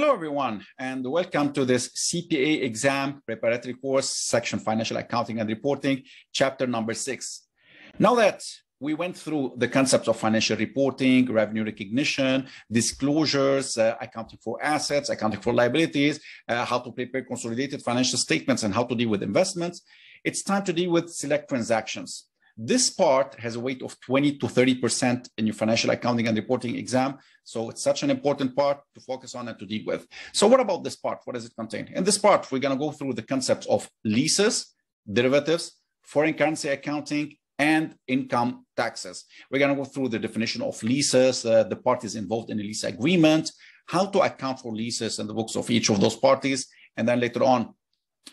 Hello, everyone, and welcome to this CPA exam preparatory course, section Financial Accounting and Reporting, chapter number six. Now that we went through the concepts of financial reporting, revenue recognition, disclosures, uh, accounting for assets, accounting for liabilities, uh, how to prepare consolidated financial statements, and how to deal with investments. It's time to deal with select transactions. This part has a weight of 20 to 30% in your financial accounting and reporting exam. So it's such an important part to focus on and to deal with. So what about this part? What does it contain? In this part, we're going to go through the concepts of leases, derivatives, foreign currency accounting, and income taxes. We're going to go through the definition of leases, uh, the parties involved in a lease agreement, how to account for leases in the books of each of those parties, and then later on,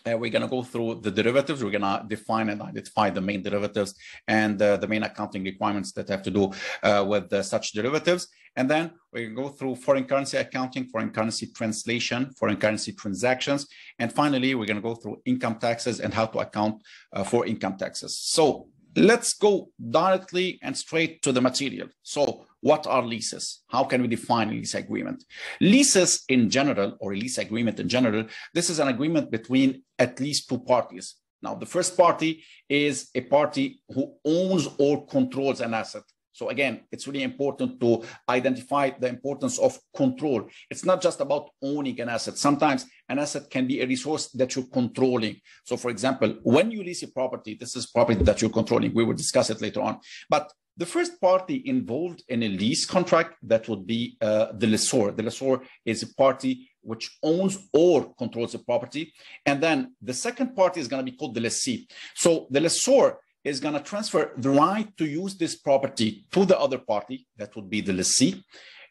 uh, we're going to go through the derivatives. We're going to define and identify the main derivatives and uh, the main accounting requirements that have to do uh, with uh, such derivatives. And then going to go through foreign currency accounting, foreign currency translation, foreign currency transactions. And finally, we're going to go through income taxes and how to account uh, for income taxes. So let's go directly and straight to the material. So what are leases? How can we define a lease agreement? Leases in general, or a lease agreement in general, this is an agreement between at least two parties. Now, the first party is a party who owns or controls an asset. So again, it's really important to identify the importance of control. It's not just about owning an asset. Sometimes an asset can be a resource that you're controlling. So for example, when you lease a property, this is property that you're controlling. We will discuss it later on. But the first party involved in a lease contract, that would be uh, the lessor. The lessor is a party which owns or controls the property. And then the second party is going to be called the lessee. So the lessor is going to transfer the right to use this property to the other party, that would be the lessee,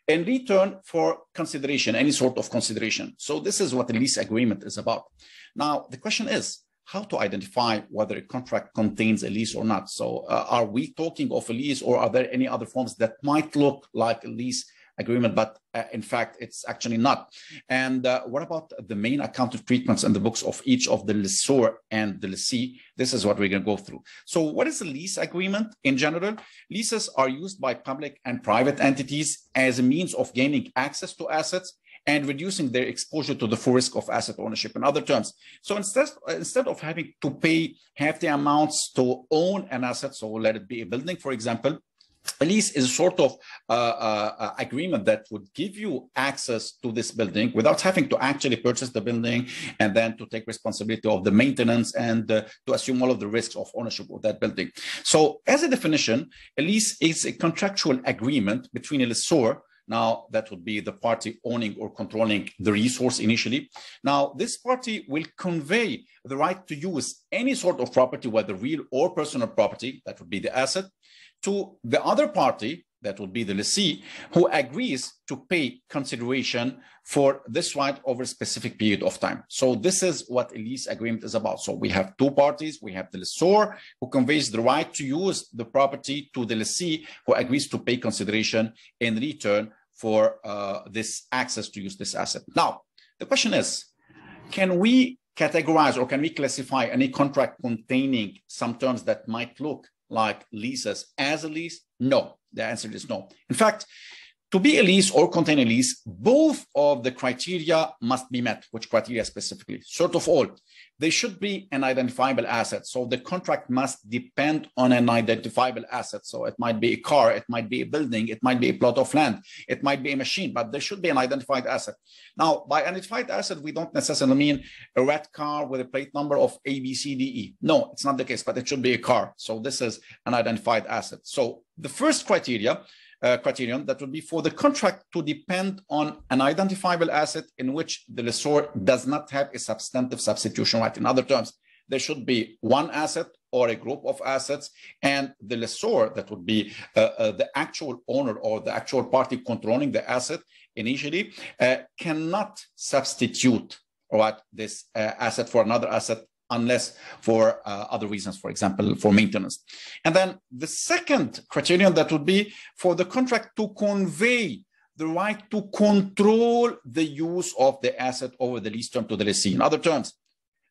in return for consideration, any sort of consideration. So this is what the lease agreement is about. Now, the question is, how to identify whether a contract contains a lease or not. So uh, are we talking of a lease or are there any other forms that might look like a lease agreement, but uh, in fact, it's actually not. And uh, what about the main accounting treatments in the books of each of the lessor and the lessee? This is what we're going to go through. So what is a lease agreement in general? Leases are used by public and private entities as a means of gaining access to assets and reducing their exposure to the full risk of asset ownership in other terms. So instead, instead of having to pay the amounts to own an asset, so let it be a building, for example, a lease is a sort of uh, uh, agreement that would give you access to this building without having to actually purchase the building and then to take responsibility of the maintenance and uh, to assume all of the risks of ownership of that building. So as a definition, a lease is a contractual agreement between a lessor now, that would be the party owning or controlling the resource initially. Now, this party will convey the right to use any sort of property, whether real or personal property, that would be the asset, to the other party, that would be the lessee, who agrees to pay consideration for this right over a specific period of time. So this is what a lease agreement is about. So we have two parties. We have the lessor who conveys the right to use the property to the lessee who agrees to pay consideration in return for uh, this access to use this asset. Now, the question is, can we categorize or can we classify any contract containing some terms that might look like leases as a lease? No, the answer is no. In fact, to be a lease or contain a lease, both of the criteria must be met. Which criteria specifically? Sort of all, they should be an identifiable asset. So the contract must depend on an identifiable asset. So it might be a car, it might be a building, it might be a plot of land, it might be a machine, but there should be an identified asset. Now, by identified asset, we don't necessarily mean a red car with a plate number of A, B, C, D, E. No, it's not the case, but it should be a car. So this is an identified asset. So the first criteria uh, criterion that would be for the contract to depend on an identifiable asset in which the lessor does not have a substantive substitution right. In other terms, there should be one asset or a group of assets, and the lessor, that would be uh, uh, the actual owner or the actual party controlling the asset initially, uh, cannot substitute right, this uh, asset for another asset unless for uh, other reasons, for example, for maintenance. And then the second criterion that would be for the contract to convey the right to control the use of the asset over the lease term to the lessee. In other terms,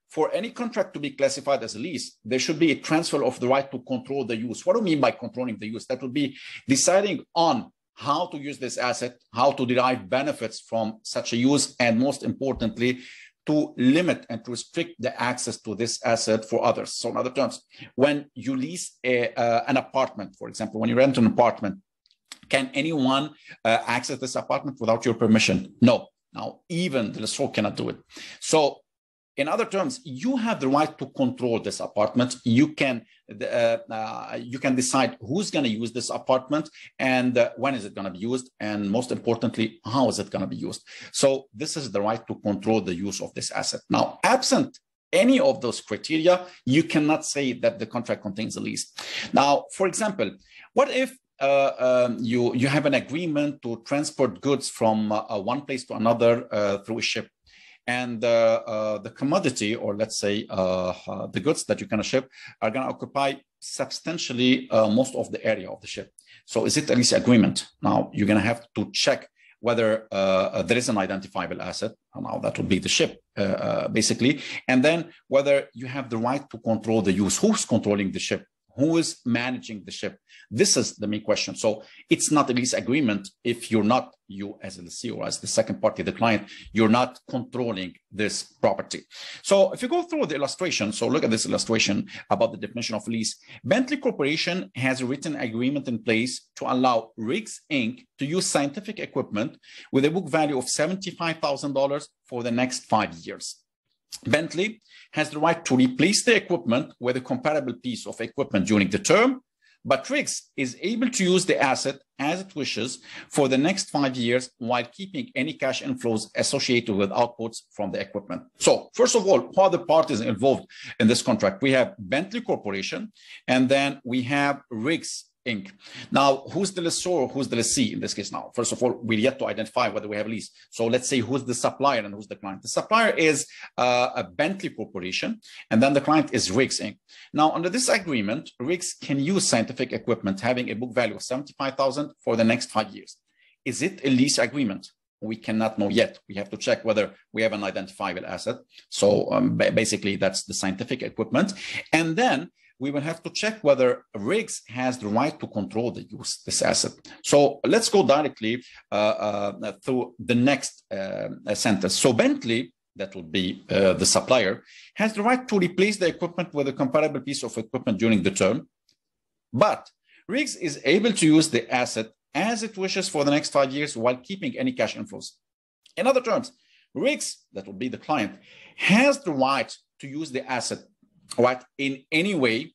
for any contract to be classified as a lease, there should be a transfer of the right to control the use. What do I mean by controlling the use? That would be deciding on how to use this asset, how to derive benefits from such a use, and most importantly, to limit and to restrict the access to this asset for others. So in other terms, when you lease a, uh, an apartment, for example, when you rent an apartment, can anyone uh, access this apartment without your permission? No. Now, even the lessor cannot do it. So in other terms, you have the right to control this apartment. You can uh, uh, you can decide who's going to use this apartment and uh, when is it going to be used, and most importantly, how is it going to be used. So this is the right to control the use of this asset. Now, absent any of those criteria, you cannot say that the contract contains a lease. Now, for example, what if uh, um, you you have an agreement to transport goods from uh, one place to another uh, through a ship and uh, uh, the commodity, or let's say uh, the goods that you're going to ship, are going to occupy substantially most of the area of the ship. So, is it a lease agreement? Now, you're going to have to check whether uh, there is an identifiable asset, now that would be the ship, uh, uh, basically, and then whether you have the right to control the use. Who's controlling the ship? Who is managing the ship? This is the main question. So it's not a lease agreement if you're not you as lessee or as the second party the client you're not controlling this property. So if you go through the illustration so look at this illustration about the definition of lease. Bentley corporation has a written agreement in place to allow riggs inc. to use scientific equipment with a book value of $75000 for the next five years Bentley has the right to replace the equipment with a comparable piece of equipment during the term, but Riggs is able to use the asset as it wishes for the next five years while keeping any cash inflows associated with outputs from the equipment. So, first of all, who are the parties involved in this contract? We have Bentley Corporation, and then we have Riggs Inc. Now, who's the lessor, who's the lessee in this case now? First of all, we're yet to identify whether we have a lease. So let's say who's the supplier and who's the client. The supplier is uh, a Bentley Corporation, and then the client is Riggs Inc. Now, under this agreement, Riggs can use scientific equipment having a book value of 75,000 for the next five years. Is it a lease agreement? we cannot know yet. We have to check whether we have an identifiable asset. So um, basically, that's the scientific equipment. And then we will have to check whether Riggs has the right to control the use this asset. So let's go directly uh, uh, through the next uh, sentence. So Bentley, that will be uh, the supplier, has the right to replace the equipment with a comparable piece of equipment during the term, but Riggs is able to use the asset as it wishes for the next five years while keeping any cash inflows. In other terms, Riggs, that will be the client, has the right to use the asset right, in any way.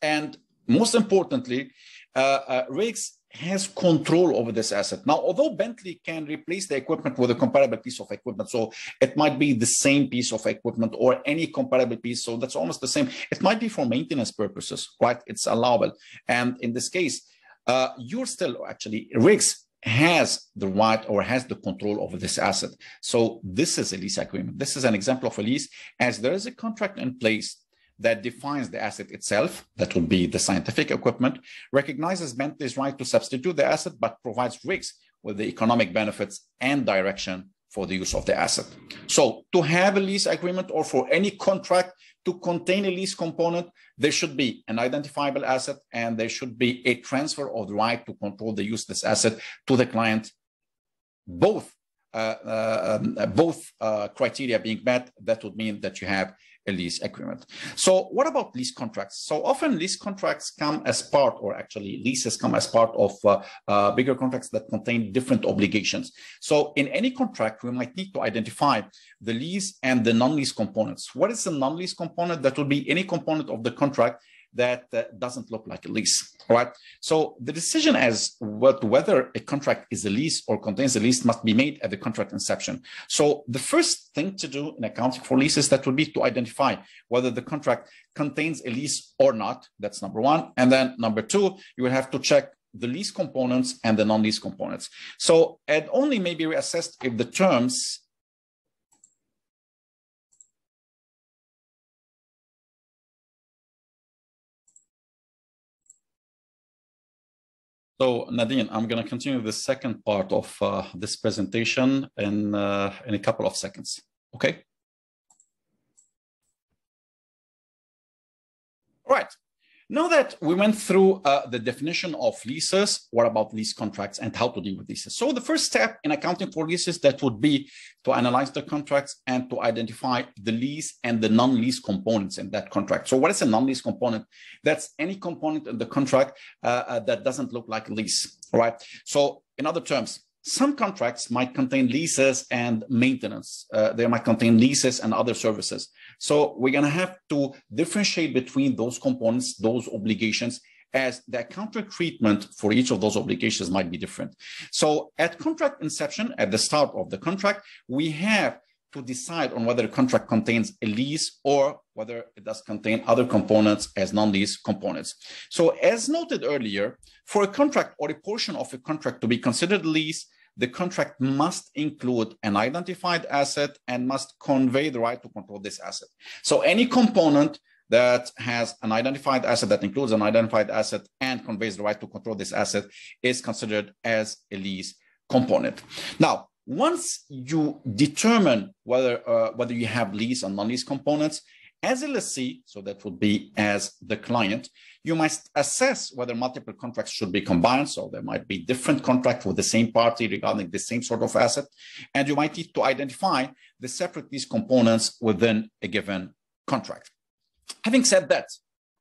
And most importantly, uh, uh, Riggs has control over this asset. Now, although Bentley can replace the equipment with a comparable piece of equipment, so it might be the same piece of equipment or any comparable piece, so that's almost the same. It might be for maintenance purposes, right? It's allowable. And in this case, uh, you're still actually, Riggs has the right or has the control over this asset. So this is a lease agreement. This is an example of a lease as there is a contract in place that defines the asset itself, that would be the scientific equipment, recognizes Bentley's right to substitute the asset, but provides Riggs with the economic benefits and direction for the use of the asset. So to have a lease agreement or for any contract to contain a lease component, there should be an identifiable asset and there should be a transfer of the right to control the use of this asset to the client. Both uh, uh, um, both uh, criteria being met, that would mean that you have a lease agreement. So what about lease contracts? So often lease contracts come as part, or actually leases come as part of uh, uh, bigger contracts that contain different obligations. So in any contract, we might need to identify the lease and the non-lease components. What is the non-lease component? That would be any component of the contract that uh, doesn't look like a lease. Right. So the decision as what, whether a contract is a lease or contains a lease must be made at the contract inception. So the first thing to do in accounting for leases that would be to identify whether the contract contains a lease or not. That's number one. And then number two, you will have to check the lease components and the non-lease components. So it only may be reassessed if the terms So Nadine, I'm going to continue the second part of uh, this presentation in, uh, in a couple of seconds, okay? All right. Now that we went through uh, the definition of leases, what about lease contracts and how to deal with leases? So the first step in accounting for leases that would be to analyze the contracts and to identify the lease and the non-lease components in that contract. So what is a non-lease component? That's any component in the contract uh, uh, that doesn't look like a lease, right? So in other terms, some contracts might contain leases and maintenance. Uh, they might contain leases and other services. So we're going to have to differentiate between those components, those obligations, as the accounting treatment for each of those obligations might be different. So at contract inception, at the start of the contract, we have to decide on whether a contract contains a lease or whether it does contain other components as non-lease components. So as noted earlier, for a contract or a portion of a contract to be considered a lease, the contract must include an identified asset and must convey the right to control this asset. So any component that has an identified asset that includes an identified asset and conveys the right to control this asset is considered as a lease component. Now, once you determine whether uh, whether you have lease and non-lease components, as a lessee, so that would be as the client, you must assess whether multiple contracts should be combined. So there might be different contracts with the same party regarding the same sort of asset. And you might need to identify the separate lease components within a given contract. Having said that,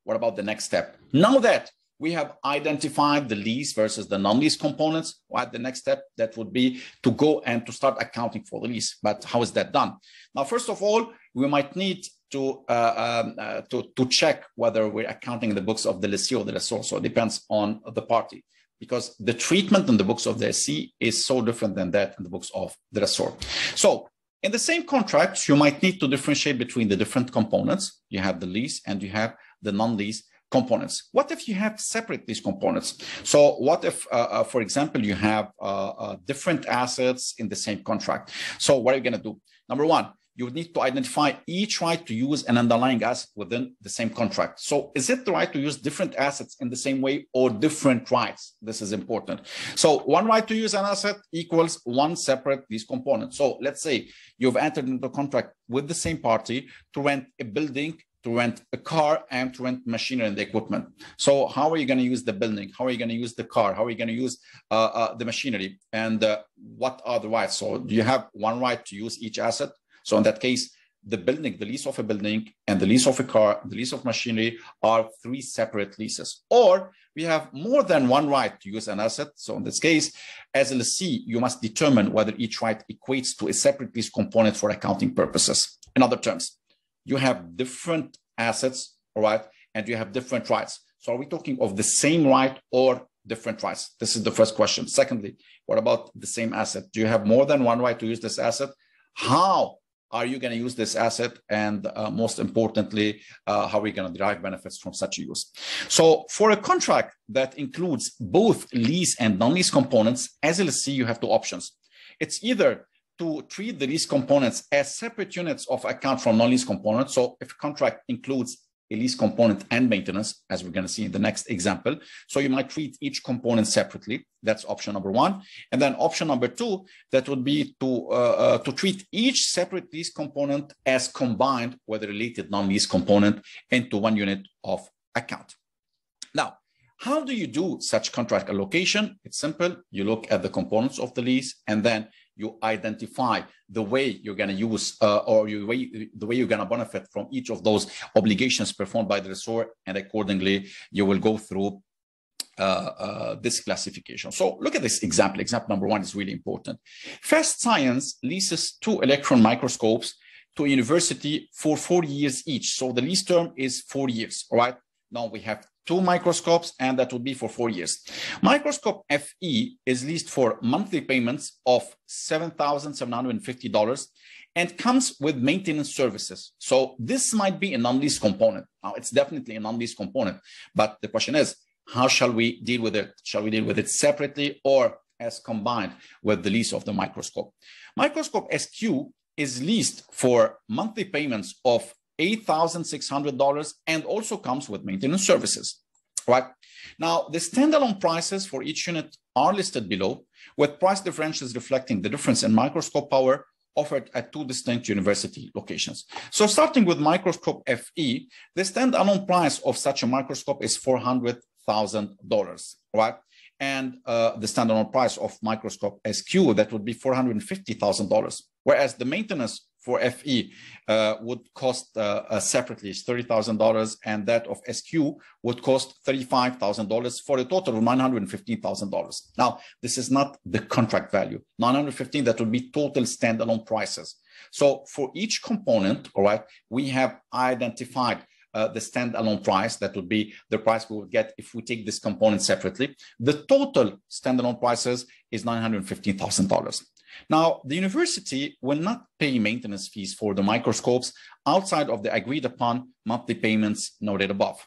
what about the next step? Now that we have identified the lease versus the non-lease components. What the next step that would be to go and to start accounting for the lease. But how is that done? Now, first of all, we might need to, uh, um, uh, to, to check whether we're accounting in the books of the lessee or the lessor. So it depends on the party because the treatment in the books of the lessee is so different than that in the books of the lessor. So in the same contract, you might need to differentiate between the different components. You have the lease and you have the non-lease components. What if you have separate lease components? So what if, uh, uh, for example, you have uh, uh different assets in the same contract? So what are you going to do? Number one, you would need to identify each right to use an underlying asset within the same contract. So is it the right to use different assets in the same way or different rights? This is important. So one right to use an asset equals one separate lease components. So let's say you've entered into a contract with the same party to rent a building to rent a car and to rent machinery and equipment. So how are you going to use the building? How are you going to use the car? How are you going to use uh, uh, the machinery? And uh, what are the rights? So do you have one right to use each asset? So in that case, the building, the lease of a building and the lease of a car, the lease of machinery are three separate leases. Or we have more than one right to use an asset. So in this case, as a lessee, you must determine whether each right equates to a separate lease component for accounting purposes. In other terms, you have different assets, all right, and you have different rights. So are we talking of the same right or different rights? This is the first question. Secondly, what about the same asset? Do you have more than one right to use this asset? How are you going to use this asset? And uh, most importantly, uh, how are we going to derive benefits from such a use? So for a contract that includes both lease and non-lease components, as lessee, you have two options. It's either to treat the lease components as separate units of account from non-lease components. So if a contract includes a lease component and maintenance, as we're going to see in the next example. So you might treat each component separately. That's option number one. And then option number two, that would be to, uh, uh, to treat each separate lease component as combined with a related non-lease component into one unit of account. Now, how do you do such contract allocation? It's simple. You look at the components of the lease and then you identify the way you're going to use uh, or you the way you're going to benefit from each of those obligations performed by the resort, and accordingly you will go through uh, uh, this classification. So look at this example. Example number one is really important. Fast Science leases two electron microscopes to a university for four years each. So the lease term is four years, all right? Now we have two microscopes, and that would be for four years. Microscope FE is leased for monthly payments of $7,750 and comes with maintenance services. So this might be a non-lease component. Now, it's definitely a non-lease component, but the question is, how shall we deal with it? Shall we deal with it separately or as combined with the lease of the microscope? Microscope SQ is leased for monthly payments of $8,600 and also comes with maintenance services, right? Now, the standalone prices for each unit are listed below with price differentials reflecting the difference in microscope power offered at two distinct university locations. So starting with microscope FE, the standalone price of such a microscope is $400,000, right? And uh, the standalone price of microscope SQ, that would be $450,000. Whereas the maintenance for FE uh, would cost uh, uh, separately $30,000 and that of SQ would cost $35,000 for a total of $915,000. Now, this is not the contract value. 915, that would be total standalone prices. So for each component, all right, we have identified uh, the standalone price. That would be the price we would get if we take this component separately. The total standalone prices is $915,000. Now, the university will not pay maintenance fees for the microscopes outside of the agreed upon monthly payments noted above.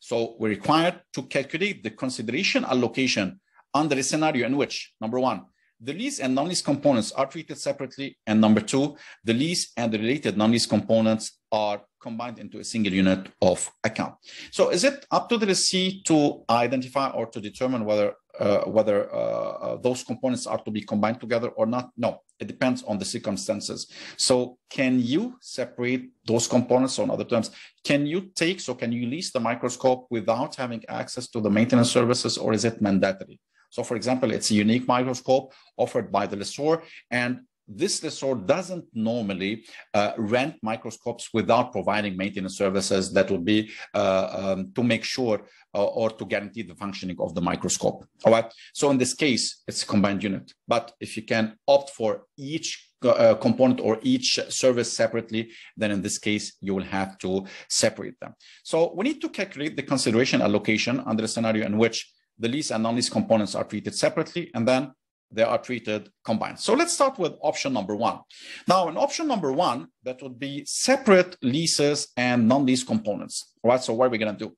So we're required to calculate the consideration allocation under a scenario in which, number one, the lease and non-lease components are treated separately, and number two, the lease and the related non-lease components are combined into a single unit of account. So is it up to the lessee to identify or to determine whether uh, whether uh, uh, those components are to be combined together or not? No, it depends on the circumstances. So can you separate those components? So in other terms, can you take, so can you lease the microscope without having access to the maintenance services or is it mandatory? So for example, it's a unique microscope offered by the lessor and this lessor doesn't normally uh, rent microscopes without providing maintenance services that would be uh, um, to make sure uh, or to guarantee the functioning of the microscope. All right. So in this case, it's a combined unit. But if you can opt for each uh, component or each service separately, then in this case, you will have to separate them. So we need to calculate the consideration allocation under a scenario in which the lease and non-lease components are treated separately, and then they are treated combined. So let's start with option number one. Now, in option number one, that would be separate leases and non-lease components. All right, so what are we going to do?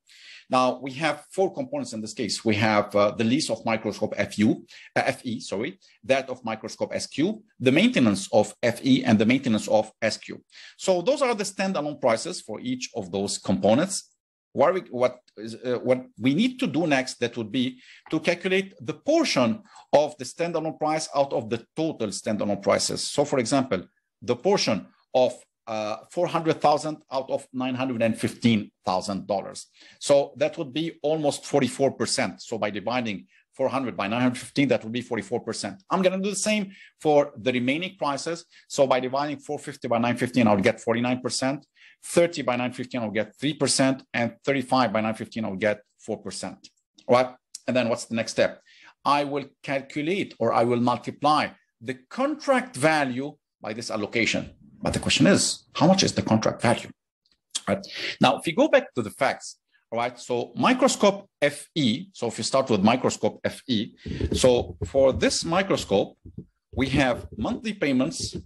Now, we have four components in this case. We have uh, the lease of microscope FU, uh, FE, sorry, that of microscope SQ, the maintenance of FE, and the maintenance of SQ. So those are the standalone prices for each of those components what is, uh, what we need to do next that would be to calculate the portion of the standalone price out of the total standalone prices. So for example, the portion of uh, 400,000 out of $915,000. So that would be almost 44%. So by dividing 400 by 915, that would be 44%. I'm going to do the same for the remaining prices. So by dividing 450 by 915, I'll get 49%. 30 by 915, I'll get 3%, and 35 by 915, I'll get 4%. All right. And then what's the next step? I will calculate or I will multiply the contract value by this allocation. But the question is, how much is the contract value? Right? Now, if you go back to the facts, all right, so microscope FE, so if you start with microscope FE, so for this microscope, we have monthly payments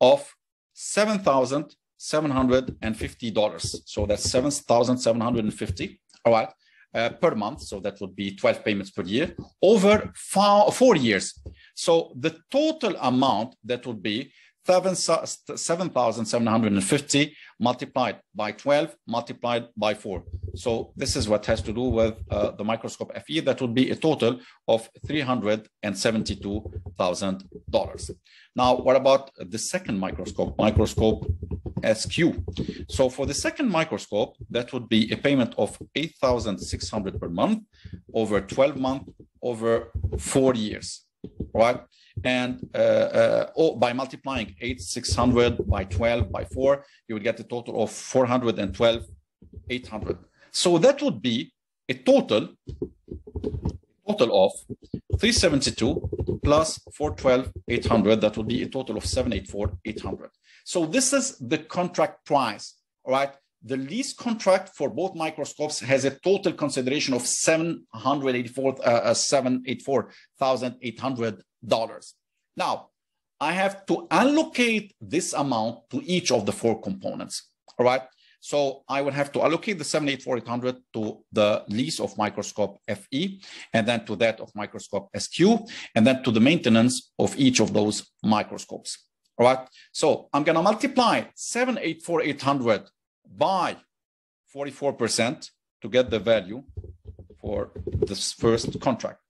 of 7,000 $750. So that's 7,750, all right, uh, per month. So that would be 12 payments per year over four, four years. So the total amount that would be 7,750 multiplied by 12 multiplied by 4. So this is what has to do with uh, the microscope FE. That would be a total of $372,000. Now, what about the second microscope, microscope SQ? So for the second microscope, that would be a payment of 8,600 per month over 12 months over four years, right? And uh, uh, oh, by multiplying 8,600 by 12 by 4, you would get a total of 412, 800. So that would be a total, total of 372 plus 412, 800. That would be a total of 784, 800. So this is the contract price, all right? The lease contract for both microscopes has a total consideration of 784, uh, uh 784,800 dollars. Now, I have to allocate this amount to each of the four components. All right. So I would have to allocate the 784,800 to the lease of microscope FE, and then to that of microscope SQ, and then to the maintenance of each of those microscopes. All right. So I'm going to multiply 784,800 by 44% to get the value for this first contract.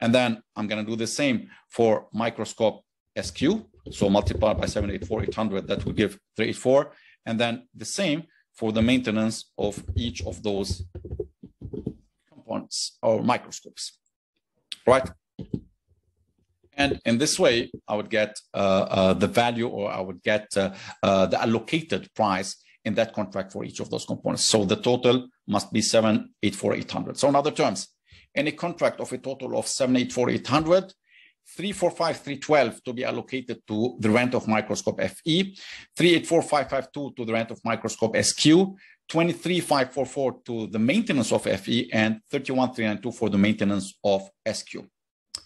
And then I'm going to do the same for microscope SQ. So multiply by 784,800, that will give 384. And then the same for the maintenance of each of those components or microscopes, right? And in this way, I would get uh, uh, the value or I would get uh, uh the allocated price in that contract for each of those components. So the total must be 784,800. So in other terms, any contract of a total of 784,800, 345,312 to be allocated to the rent of microscope FE, 384,552 to the rent of microscope SQ, 23,544 to the maintenance of FE, and 31,392 for the maintenance of SQ.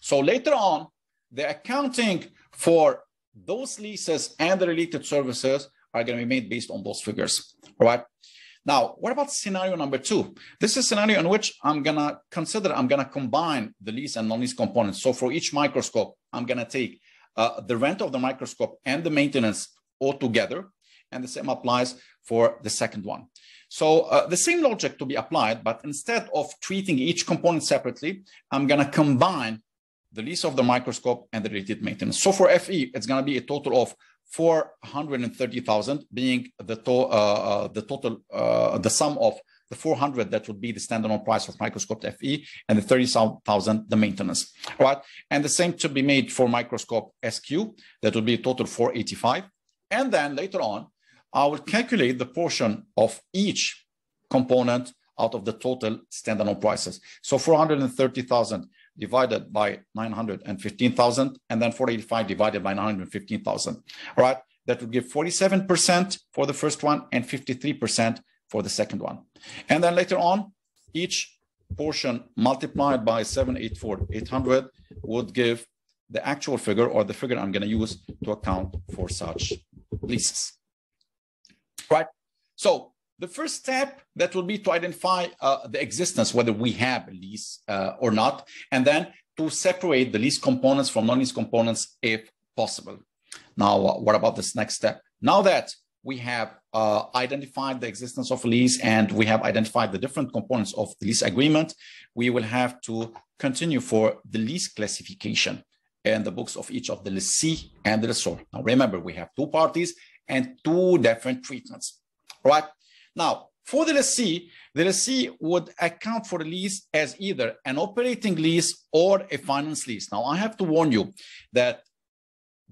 So later on, the accounting for those leases and the related services are going to be made based on those figures, all right? Now, what about scenario number two? This is scenario in which I'm going to consider, I'm going to combine the lease and non-lease components. So for each microscope, I'm going to take uh, the rent of the microscope and the maintenance all together. And the same applies for the second one. So uh, the same logic to be applied, but instead of treating each component separately, I'm going to combine the lease of the microscope and the related maintenance. So for FE, it's going to be a total of 430,000 being the, to, uh, uh, the total, uh, the sum of the 400 that would be the standalone price of microscope FE and the 30,000 the maintenance, right? And the same to be made for microscope SQ, that would be total 485. And then later on, I will calculate the portion of each component out of the total standalone prices. So 430,000 divided by 915,000 and then 485 divided by 915,000. All right, that would give 47% for the first one and 53% for the second one. And then later on, each portion multiplied by 784,800 would give the actual figure or the figure I'm going to use to account for such leases. Right? So the first step that will be to identify uh, the existence, whether we have a lease uh, or not, and then to separate the lease components from non-lease components if possible. Now, uh, what about this next step? Now that we have uh, identified the existence of a lease and we have identified the different components of the lease agreement, we will have to continue for the lease classification in the books of each of the lessee and the lessor. Now, remember, we have two parties and two different treatments, right? Now, for the lessee, the lessee would account for the lease as either an operating lease or a finance lease. Now, I have to warn you that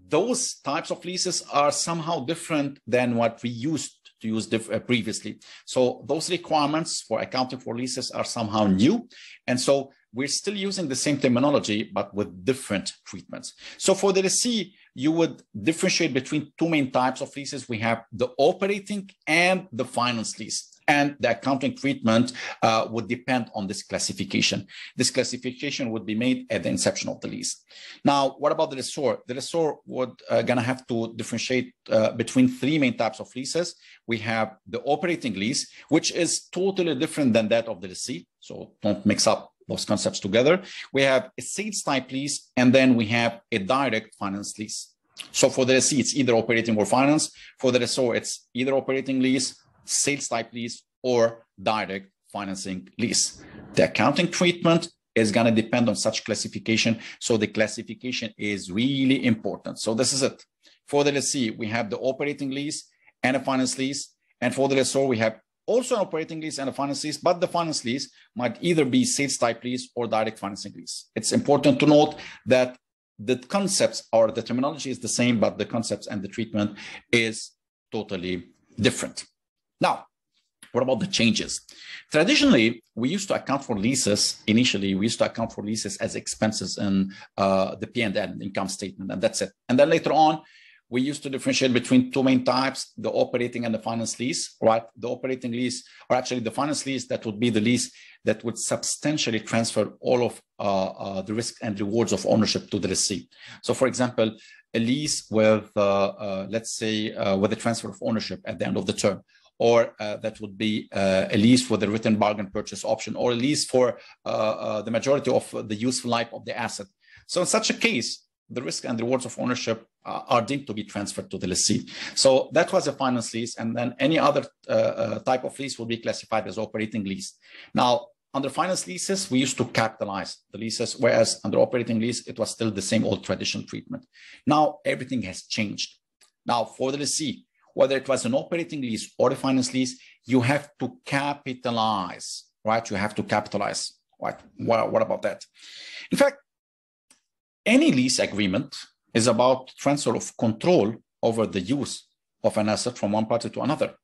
those types of leases are somehow different than what we used to use uh, previously. So those requirements for accounting for leases are somehow new. And so we're still using the same terminology, but with different treatments. So for the lessee, you would differentiate between two main types of leases. We have the operating and the finance lease. And the accounting treatment uh, would depend on this classification. This classification would be made at the inception of the lease. Now, what about the lessor? The lessor would uh, gonna have to differentiate uh, between three main types of leases. We have the operating lease, which is totally different than that of the lessee. So don't mix up those concepts together. We have a sales type lease, and then we have a direct finance lease. So for the lessee, it's either operating or finance. For the lessor, it's either operating lease, sales type lease, or direct financing lease. The accounting treatment is going to depend on such classification. So the classification is really important. So this is it. For the lessee, we have the operating lease and a finance lease. And for the lessor, we have also an operating lease and a finance lease, but the finance lease might either be sales type lease or direct financing lease. It's important to note that the concepts or the terminology is the same, but the concepts and the treatment is totally different. Now, what about the changes? Traditionally, we used to account for leases. Initially, we used to account for leases as expenses in uh, the P&L income statement, and that's it. And then later on, we used to differentiate between two main types, the operating and the finance lease, right? The operating lease, or actually the finance lease, that would be the lease that would substantially transfer all of uh, uh, the risk and rewards of ownership to the lessee. So for example, a lease with, uh, uh let's say, uh, with a transfer of ownership at the end of the term, or uh, that would be a lease with a written bargain purchase option, or a lease for the majority of the useful life of the asset. So in such a case, the risk and rewards of ownership uh, are deemed to be transferred to the lessee. So that was a finance lease. And then any other uh, uh, type of lease will be classified as operating lease. Now, under finance leases, we used to capitalize the leases, whereas under operating lease, it was still the same old traditional treatment. Now everything has changed. Now for the lessee, whether it was an operating lease or a finance lease, you have to capitalize, right? You have to capitalize. Right? What, what about that? In fact, any lease agreement is about transfer of control over the use of an asset from one party to another.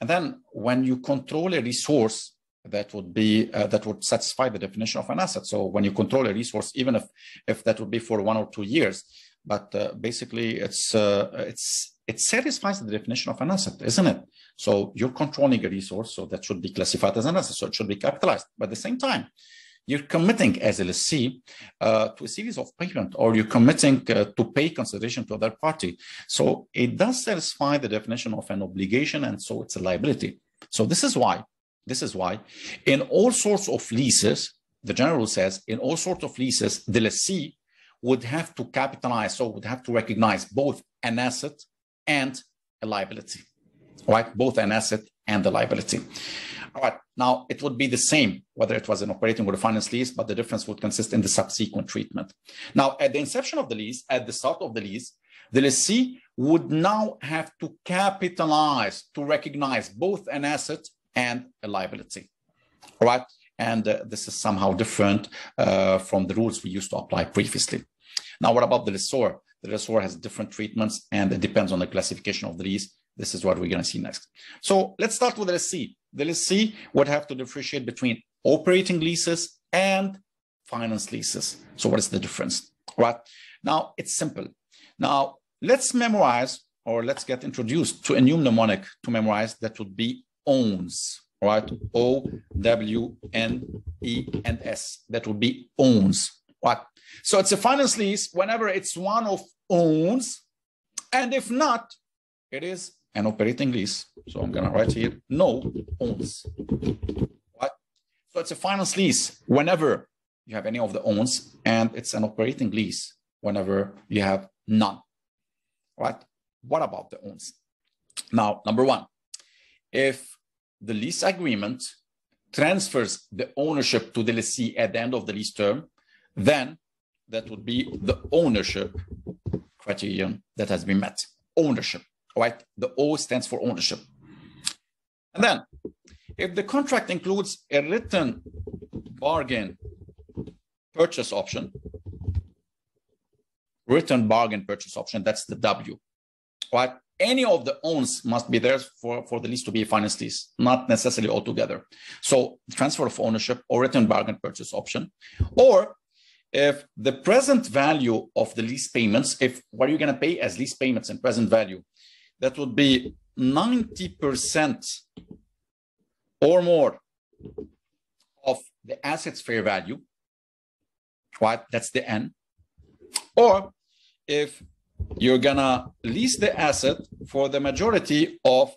And then when you control a resource that would be uh, that would satisfy the definition of an asset. So when you control a resource, even if if that would be for one or two years, but uh, basically it's uh, it's it satisfies the definition of an asset, isn't it? So you're controlling a resource, so that should be classified as an asset, so it should be capitalized. But at the same time, you're committing as a lessee uh, to a series of payment or you're committing uh, to pay consideration to other party. So it does satisfy the definition of an obligation and so it's a liability. So this is why, this is why in all sorts of leases, the general says in all sorts of leases, the lessee would have to capitalize, so would have to recognize both an asset and a liability, right? Both an asset and the liability. All right. Now, it would be the same whether it was an operating or a finance lease, but the difference would consist in the subsequent treatment. Now, at the inception of the lease, at the start of the lease, the lessee would now have to capitalize to recognize both an asset and a liability. All right. And uh, this is somehow different uh, from the rules we used to apply previously. Now, what about the lessor? The lessor has different treatments and it depends on the classification of the lease. This is what we're going to see next. So let's start with the lessee the lessee would have to differentiate between operating leases and finance leases. So what is the difference, right? Now it's simple. Now let's memorize or let's get introduced to a new mnemonic to memorize that would be owns, right? O W N E N S. That would be owns, right? So it's a finance lease whenever it's one of owns, and if not, it is an operating lease. So I'm going to write here no owns. What? So it's a finance lease whenever you have any of the owns, and it's an operating lease whenever you have none. Right? What about the owns? Now, number one, if the lease agreement transfers the ownership to the lessee at the end of the lease term, then that would be the ownership criterion that has been met. Ownership right? The O stands for ownership. And then if the contract includes a written bargain purchase option, written bargain purchase option, that's the W, right? Any of the owns must be there for, for the lease to be a finance lease, not necessarily all together. So transfer of ownership or written bargain purchase option, or if the present value of the lease payments, if what are you going to pay as lease payments in present value that would be 90% or more of the asset's fair value, right? That's the N. Or if you're gonna lease the asset for the majority of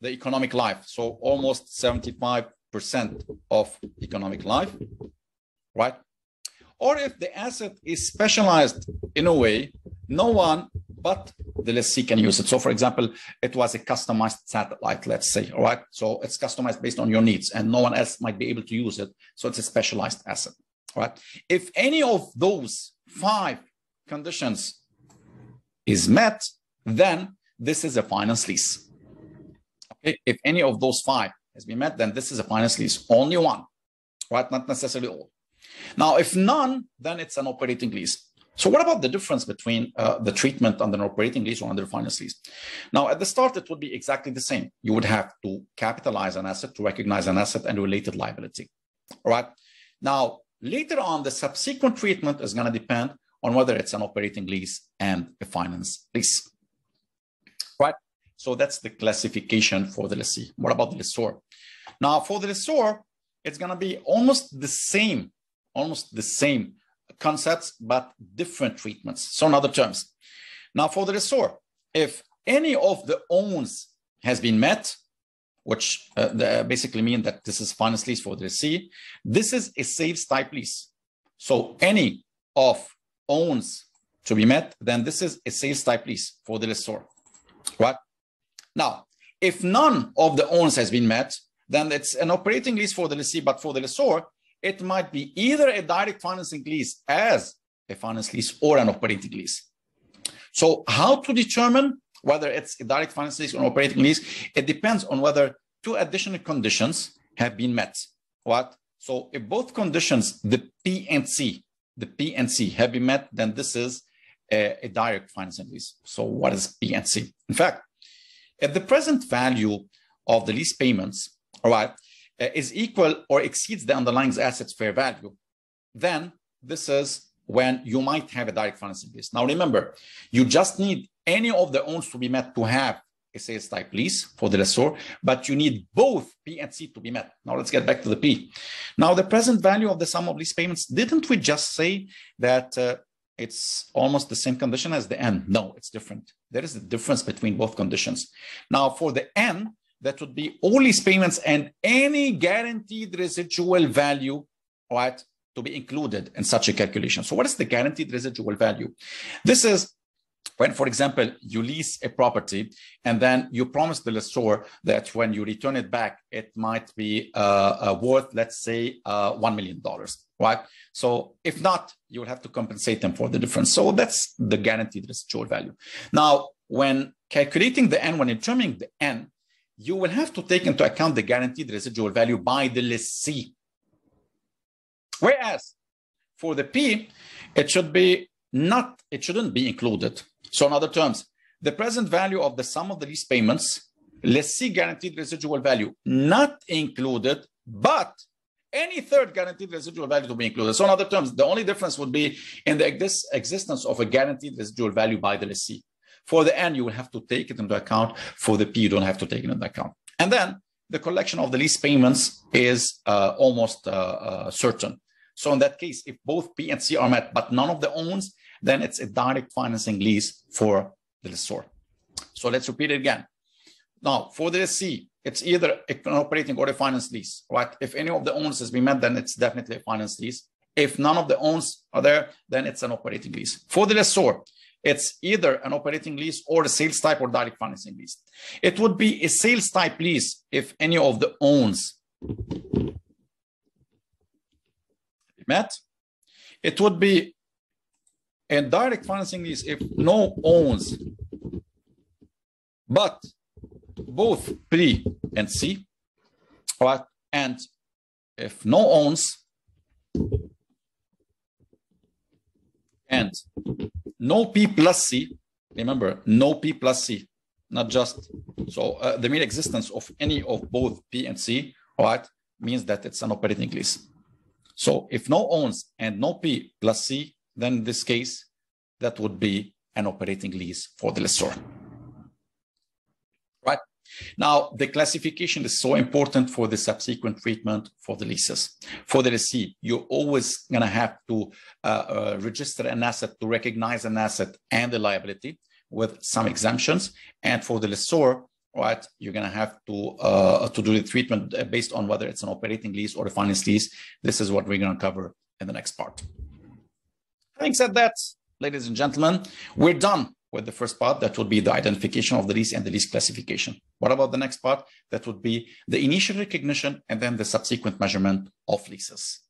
the economic life, so almost 75% of economic life, right? Or if the asset is specialized in a way no one but the lessee can use it. So for example, it was a customized satellite, let's say, all right? So it's customized based on your needs and no one else might be able to use it. So it's a specialized asset, right? If any of those five conditions is met, then this is a finance lease. Okay, if any of those five has been met, then this is a finance lease, only one, right? Not necessarily all. Now, if none, then it's an operating lease. So what about the difference between uh, the treatment under an operating lease or under a finance lease? Now, at the start, it would be exactly the same. You would have to capitalize an asset to recognize an asset and related liability. All right. Now, later on, the subsequent treatment is going to depend on whether it's an operating lease and a finance lease. Right. So that's the classification for the lessee. What about the lessor? Now, for the lessor, it's going to be almost the same, almost the same concepts, but different treatments. So in other terms, now for the lessor, if any of the owns has been met, which uh, basically mean that this is finance lease for the lessee, this is a sales type lease. So any of owns to be met, then this is a sales type lease for the lessor, right? Now, if none of the owns has been met, then it's an operating lease for the lessee, but for the lessor, it might be either a direct financing lease as a finance lease or an operating lease. So how to determine whether it's a direct finance lease or an operating lease? It depends on whether two additional conditions have been met. What? So if both conditions, the P and C, the P and C have been met, then this is a, a direct financing lease. So what is P and C? In fact, if the present value of the lease payments, all right, is equal or exceeds the underlying asset's fair value, then this is when you might have a direct financing lease. Now remember, you just need any of the owns to be met to have a sales type lease for the lessor, but you need both P and C to be met. Now let's get back to the P. Now the present value of the sum of lease payments, didn't we just say that uh, it's almost the same condition as the N? No, it's different. There is a difference between both conditions. Now for the N, that would be all lease payments and any guaranteed residual value, right, to be included in such a calculation. So what is the guaranteed residual value? This is when, for example, you lease a property and then you promise the lessor that when you return it back, it might be uh, uh, worth, let's say, uh, $1 million, right? So if not, you will have to compensate them for the difference. So that's the guaranteed residual value. Now, when calculating the N, when determining the N, you will have to take into account the guaranteed residual value by the lessee. Whereas for the P, it should be not, it shouldn't be included. So in other terms, the present value of the sum of the lease payments, lessee guaranteed residual value, not included, but any third guaranteed residual value to be included. So in other terms, the only difference would be in the ex existence of a guaranteed residual value by the lessee. For the N, you will have to take it into account. For the P, you don't have to take it into account. And then the collection of the lease payments is uh, almost uh, uh, certain. So in that case, if both P and C are met, but none of the owns, then it's a direct financing lease for the lessor. So let's repeat it again. Now, for the C, it's either an operating or a finance lease, right? If any of the owns has been met, then it's definitely a finance lease. If none of the owns are there, then it's an operating lease. For the lessor, it's either an operating lease or a sales type or direct financing lease. It would be a sales type lease if any of the owns met. It would be a direct financing lease if no owns, but both pre and C, right? And if no owns and no P plus C, remember, no P plus C, not just, so uh, the mere existence of any of both P and C, right, means that it's an operating lease. So if no owns and no P plus C, then in this case, that would be an operating lease for the lessor. Now, the classification is so important for the subsequent treatment for the leases. For the lessee, you're always going to have to uh, uh, register an asset to recognize an asset and a liability with some exemptions. And for the lessor, right, you're going to have to uh, to do the treatment based on whether it's an operating lease or a finance lease. This is what we're going to cover in the next part. Having said that, ladies and gentlemen, we're done with the first part, that would be the identification of the lease and the lease classification. What about the next part? That would be the initial recognition and then the subsequent measurement of leases.